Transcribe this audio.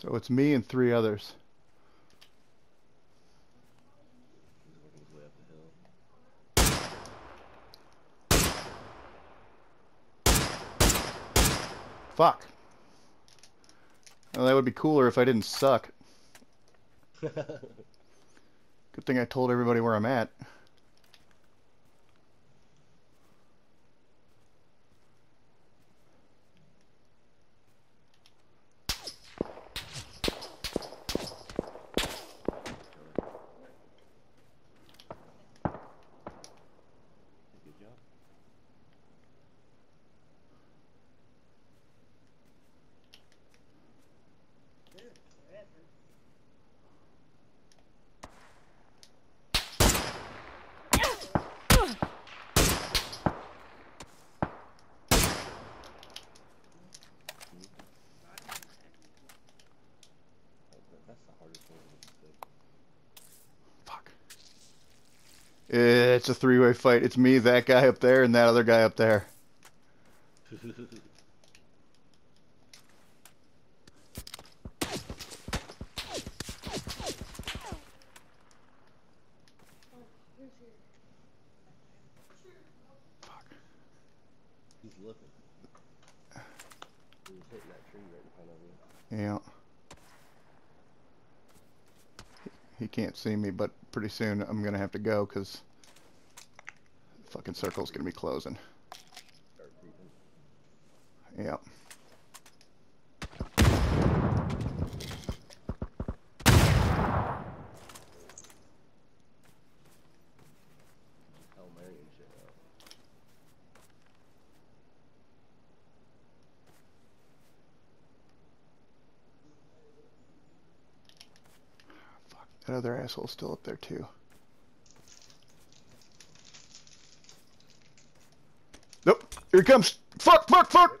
So it's me and three others. He's working his way up the hill. Fuck. Well, that would be cooler if I didn't suck. Good thing I told everybody where I'm at. Good job. That- That's the hardest one to stick. Fuck. Uh, it's a three-way fight. It's me, that guy up there, and that other guy up there. He's He can't see me, but pretty soon I'm gonna have to go because fucking circle's gonna be closing. Start That other asshole's still up there too. Nope. Here he comes. Fuck, fuck, fuck.